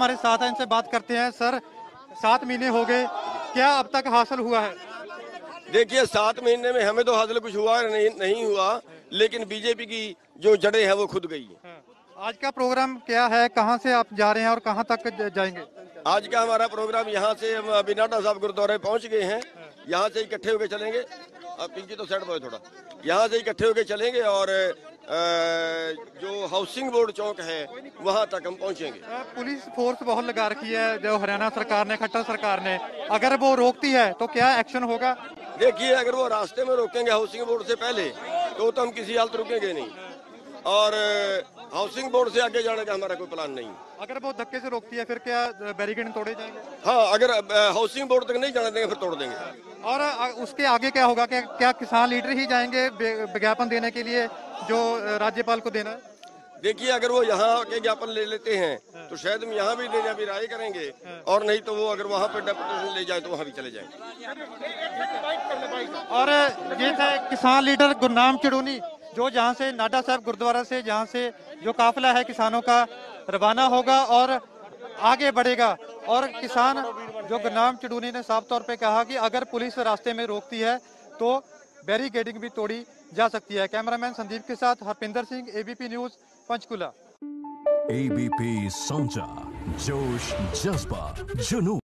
हमारे साथ हैं इनसे बात करते हैं। सर सात महीने हो गए। क्या अब तक हासिल हुआ है? देखिए सात महीने में हमें तो हासिल कुछ हुआ नहीं, नहीं हुआ लेकिन बीजेपी की जो जड़ें हैं वो खुद गई है। आज का प्रोग्राम क्या है? कहाँ से आप जा रहे हैं और कहाँ तक जाएँगे? आज का हमारा प्रोग्राम यहाँ से हम अभी नाटा साहब गुरुद्वारे पहुँच गए हैं। यहाँ से इकट्ठे होकर चलेंगे। अब पिंकी तो सेट बॉय थोड़ा। यहाँ से इकट्ठे होकर चलेंगे और हाउसिंग बोर्ड चौक है वहाँ तक हम पहुँचेंगे। पुलिस फोर्स बहुत लगा रखी है जो हरियाणा सरकार ने खट्टर सरकार ने। अगर वो रोकती है तो क्या एक्शन होगा? देखिए अगर वो रास्ते में रोकेंगे हाउसिंग बोर्ड से पहले तो तो हम किसी हालत रुकेंगे नहीं। और हाउसिंग बोर्ड से आगे जाने का हमारा कोई प्लान नहीं। अगर वो धक्के से रोकती है फिर क्या बैरिकेड तोड़े जाएँगे? हाँ अगर हाउसिंग बोर्ड तक नहीं जाने देंगे फिर तोड़ देंगे। और उसके आगे क्या होगा क्या क्या किसान लीडर ही जाएँगे विज्ञापन देने के लिए जो राज्यपाल को देना है? देखिए अगर वो यहाँ के ज्ञापन ले लेते हैं तो शायद हम यहाँ भी देने अभी राय करेंगे। और नहीं तो वो अगर वहाँ पे डेपुटेशन ले जाए तो वहाँ भी चले जाएँगे और ये थे किसान लीडर गुरनाम चिड़ूनी जो जहाँ से नाडा साहब गुरुद्वारा से जहाँ से जो काफिला है किसानों का रवाना होगा और आगे बढ़ेगा। और किसान जो गुरनाम चिड़ूनी ने साफ़ तौर पे कहा कि अगर पुलिस रास्ते में रोकती है तो बैरिकेडिंग भी तोड़ी जा सकती है। कैमरामैन संदीप के साथ Harpinder Singh ABP news Panchkula. ABP सोचा जोश जज्बा जुनून